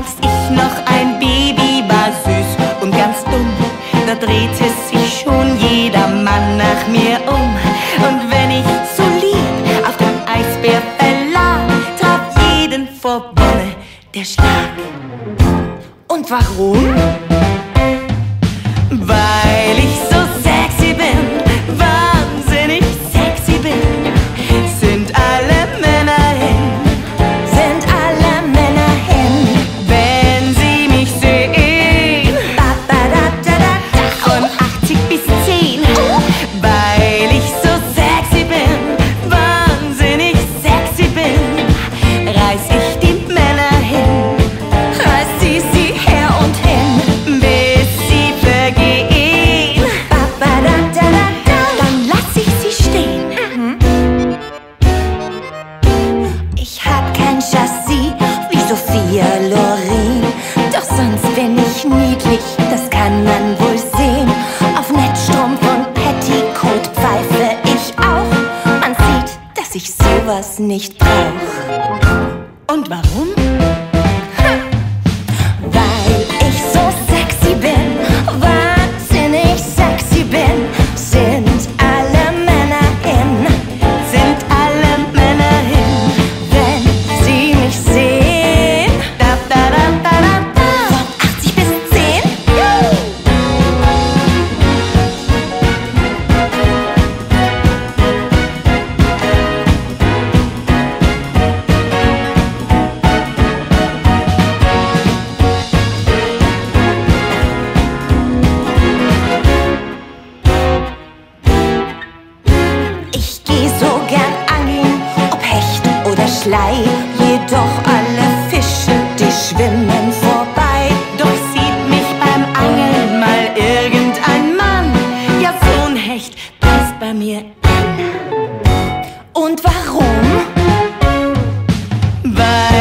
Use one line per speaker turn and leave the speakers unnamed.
als ich noch ein Baby war, süß und ganz dumm. Da drehte sich schon jeder Mann nach mir um. Und wenn ich so lieb auf dem Eisbär verlag, traf jeden vor Bonne der Schlag.
Und warum? Chassis wie Sophia Loren. Doch sonst bin ich niedlich, das kann man wohl sehen. Auf Netzstrumpf und Petticoat pfeife ich auch. Man sieht, dass ich sowas nicht brauch.
Und warum?
Schlei, jedoch alle Fische, die schwimmen vorbei.
Doch sieht mich beim Angeln mal irgendein Mann, ja so ein Hecht passt bei mir an.
Und warum?
Weil